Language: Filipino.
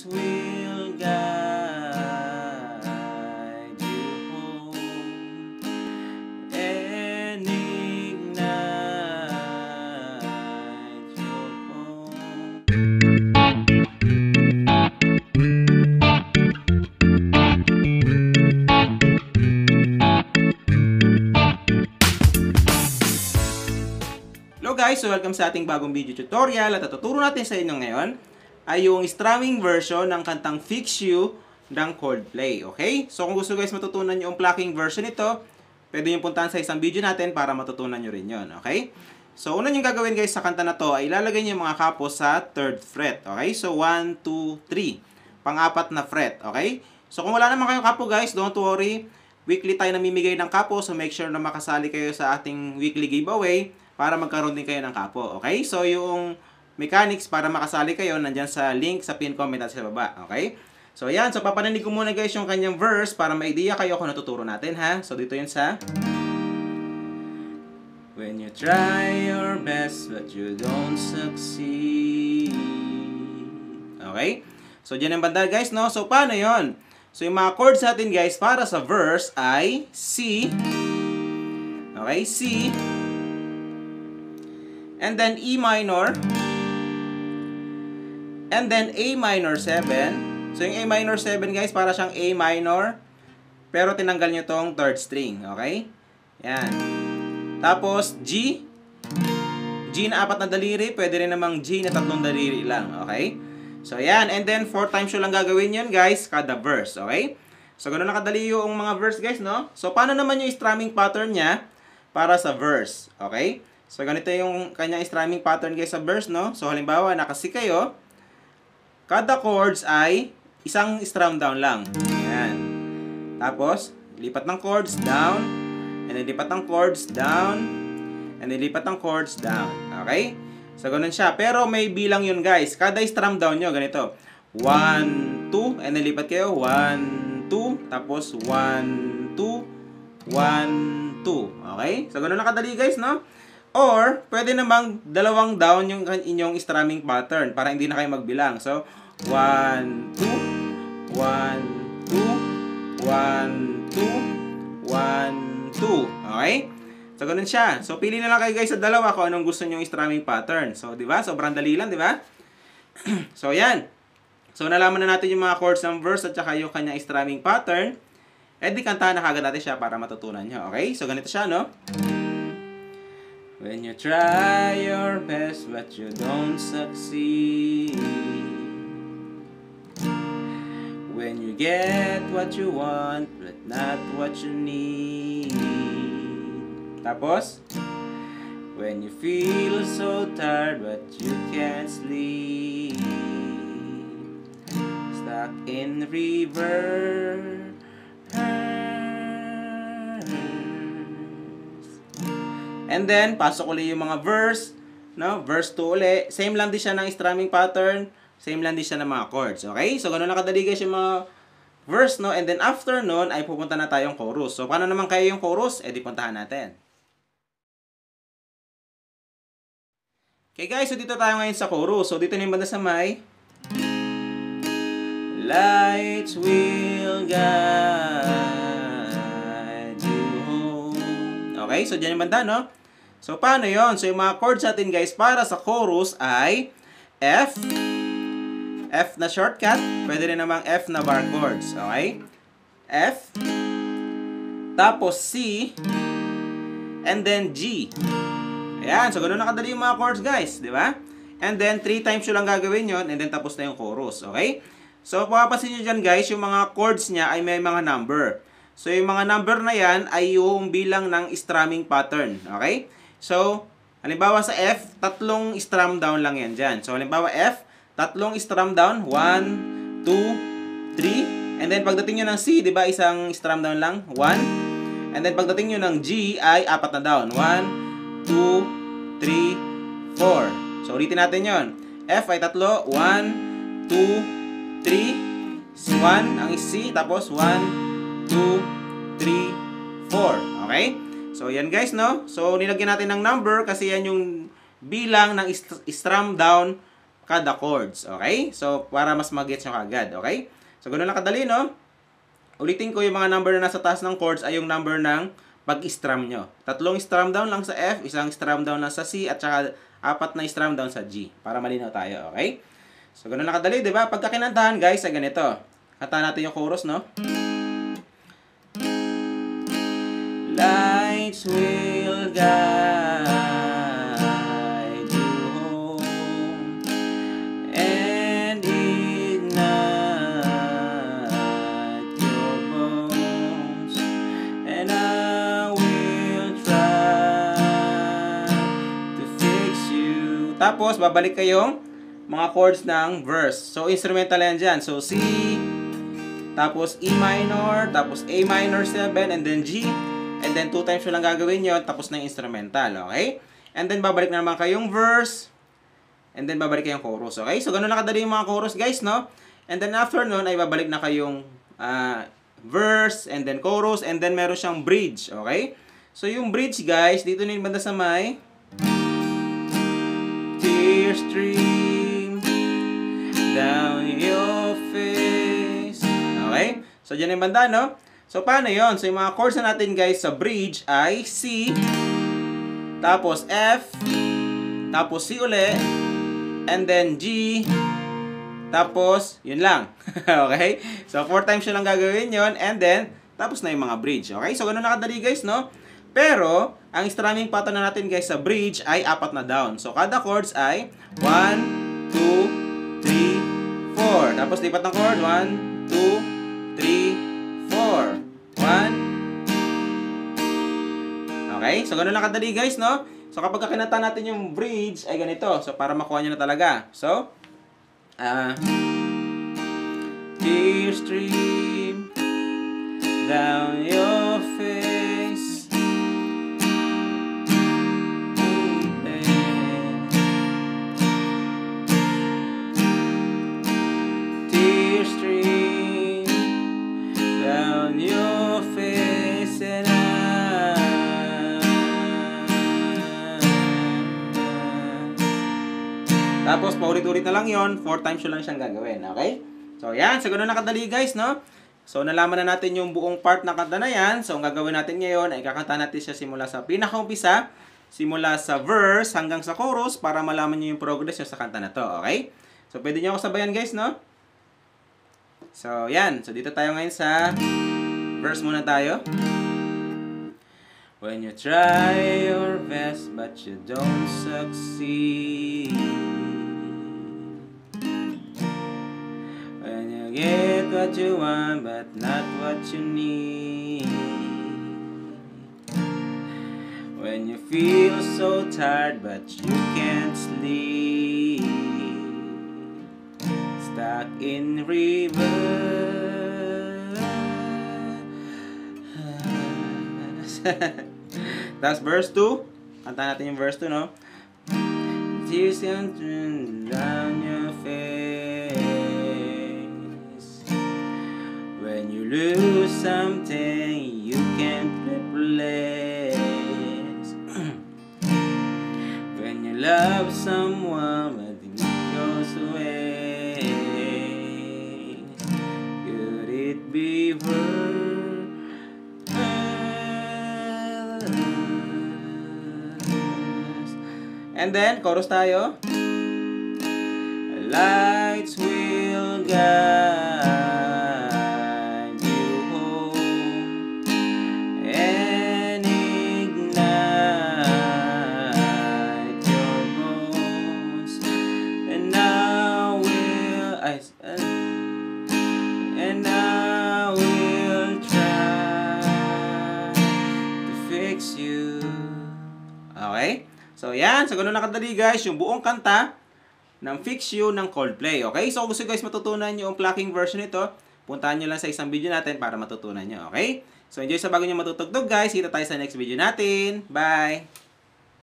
lights will guide you home and ignite your home. Hello guys, so welcome sa ating bagong video tutorial at tuturo natin sa inyo ngayon ay yung strumming version ng kantang Fix You ng Coldplay, okay? So kung gusto guys matutunan nyo yung plucking version nito, pwede nyo puntahan sa isang video natin para matutunan nyo rin yon, okay? So una nyo gagawin guys sa kanta na to ay ilalagay nyo yung mga kapos sa 3rd fret, okay? So 1, 2, 3, pang-apat na fret, okay? So kung wala naman kayong kapo guys, don't worry, weekly tayo namimigay ng kapo, so make sure na makasali kayo sa ating weekly giveaway para magkaroon din kayo ng kapo. Okay? So, yung mechanics para makasali kayo, nandyan sa link sa pin comment at sa baba. Okay? So, ayan. So, papaninig ko muna guys yung kanyang verse para ma-idea kayo kung natuturo natin, ha? So, dito yun sa... When you try your best but you don't succeed. Okay? So, dyan ang banda guys, no? So, paano yon? So, yung mga chords natin guys para sa verse ay C. Okay? C. And then E minor. And then A minor 7. So, yung A minor 7 guys, para siyang A minor. Pero tinanggal nyo tong third string. Okay? Yan. Tapos, G. G na apat na daliri. Pwede rin namang G na tatlong daliri lang. Okay? So, yan. And then, four times nyo lang gagawin yun, guys, kada verse. Okay? So, ganun nakadali yung mga verse, guys, no? So, paano naman yung strumming pattern niya para sa verse? Okay? So, ganito yung kanyang strumming pattern, guys, sa verse, no? So, halimbawa, nakasi kayo, kada chords ay isang strum down lang. Ayan. Tapos, lipat ng chords down, and then lipat ng chords down, and then lipat ng chords down. Okay? So, ganun siya. Pero may bilang yun, guys. Kada strum down nyo, ganito. 1, 2, and then lipat kayo. 1, 2, tapos 1, 2, 1, 2. Okay? So, ganun nakadali, guys, no? Or, pwede namang dalawang down yung inyong strumming pattern para hindi na kayo magbilang. So, 1, 2, 1, 2, 1, 2, 1, 2. Okay? So, ganun siya. So, pili na lang kayo guys sa dalawa kung anong gusto nyong strumming pattern. So, di ba? Sobrang dali lang, di ba? so, yan. So, nalaman na natin yung mga chords ng verse at saka yung kanyang strumming pattern. Eh, di kantahan na kagad natin siya para matutunan nyo. Okay? So, ganito siya, no? When you try your best but you don't succeed When you get what you want but not what you need Tapos When you feel so tired but you can't sleep Stuck in reverse And then, pasok ulit yung mga verse, no? Verse 2 ulit. Same lang din siya ng strumming pattern. Same lang din siya ng mga chords. Okay? So, ganun nakadali guys yung mga verse, no? And then, after nun, ay pupunta na tayong chorus. So, paano naman kayo yung chorus? Eh, di puntahan natin. Okay guys, so dito tayo ngayon sa chorus. So, dito na yung banda sa may... Lights will guide you home. Okay, so dyan yung banda, no? So, paano yon So, yung mga chords natin, guys, para sa chorus ay F, F na shortcut, pwede rin namang F na bar chords, okay? F, tapos C, and then G. Ayan, so ganun nakadali yung mga chords, guys, di ba? And then, three times yun lang gagawin yon and then tapos na yung chorus, okay? So, papapansin nyo dyan, guys, yung mga chords niya ay may mga number. So, yung mga number na yan ay yung bilang ng strumming pattern, okay? So, halimbawa sa F, tatlong strum down lang yan dyan. So, halimbawa F, tatlong strum down, 1, 2, 3. And then, pagdating nyo ng C, di ba, isang strum down lang, 1. And then, pagdating nyo ng G, ay apat na down, 1, 2, 3, 4. So, ulitin natin yon. F ay tatlo, 1, 2, 3, 1 ang C, tapos 1, 2, 3, 4. Okay? So, yan guys, no? So, nilagyan natin ng number kasi yan yung bilang ng strum down kada chords. Okay? So, para mas mag-gets nyo kagad. Okay? So, ganun lang kadali, no? Ulitin ko yung mga number na nasa taas ng chords ay yung number ng pag-strum nyo. Tatlong strum down lang sa F, isang strum down lang sa C, at saka apat na strum down sa G. Para malinaw tayo, okay? So, ganun lang kadali, di ba? Pagka guys, ay ganito. Kanta natin yung chorus, no? Lights will guide Tapos, babalik kayong mga chords ng verse. So, instrumental yan dyan. So, C, tapos E minor, tapos A minor 7, and then G, and then two times nyo lang gagawin yon tapos na yung instrumental, okay? And then, babalik na naman kayong verse, and then babalik kayong chorus, okay? So, ganun lang kadali yung mga chorus, guys, no? And then, after nun, ay babalik na kayong uh, verse, and then chorus, and then meron siyang bridge, okay? So, yung bridge, guys, dito na yung banda sa may stream down your face. Okay? So, dyan yung banda, no? So, paano yon So, yung mga chords na natin, guys, sa bridge ay C, tapos F, tapos C uli, and then G, tapos, yun lang. okay? So, four times yun lang gagawin yon and then, tapos na yung mga bridge. Okay? So, ganun nakadali, guys, no? Pero, ang strumming pattern na natin, guys, sa bridge ay apat na down. So, kada chords ay 1, 2, 3, 4. Tapos, lipat ng chord. 1, 2, 3, 4. 1. Okay? So, ganun lang kadali, guys, no? So, kapag kinanta natin yung bridge, ay ganito. So, para makuha nyo na talaga. So, ah... tear stream down your Tapos, paulit-ulit na lang yon Four times yun lang siyang gagawin. Okay? So, yan. So, ganun na kadali, guys, no? So, nalaman na natin yung buong part ng kanta na yan. So, ang gagawin natin ngayon ay kakanta natin siya simula sa pinakaumpisa, simula sa verse hanggang sa chorus para malaman nyo yung progress nyo sa kanta na to. Okay? So, pwede nyo ako sabayan, guys, no? So, yan. So, dito tayo ngayon sa verse muna tayo. When you try your best but you don't succeed get what you want but not what you need When you feel so tired but you can't sleep Stuck in reverse That's verse 2. Kanta natin yung verse 2, no? Tears come down your face lose something you can't replace When you love someone but it goes away Could it be worse? And then, chorus tayo. Lights will guide fix you. Okay? So, yan. So, ganun nakadali guys. Yung buong kanta ng Fix You ng Coldplay. Okay? So, gusto guys matutunan nyo yung plucking version nito, puntahan nyo lang sa isang video natin para matutunan nyo. Okay? So, enjoy sa bago nyo matutugtog guys. Kita tayo sa next video natin. Bye!